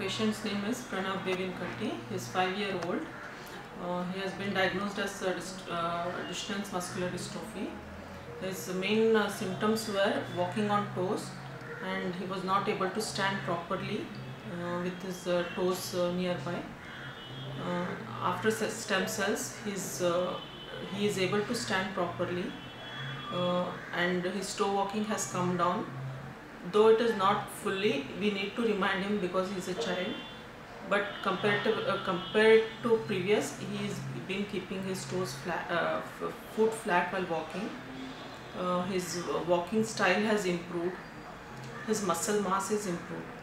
Patient's name is Pranav Devinkatti. He is 5 year old. Uh, he has been diagnosed as uh, dist- uh, distance muscular dystrophy. His main uh, symptoms were walking on toes and he was not able to stand properly uh, with his uh, toes nearby. After stem cells, uh, he is able to stand properly and his toe walking has come down though it is not fully we need to remind him because he is a child. But compared to uh, compared to previous he has been keeping his toes flat uh, foot flat while walking. Uh, his uh, walking style has improved. His muscle mass is improved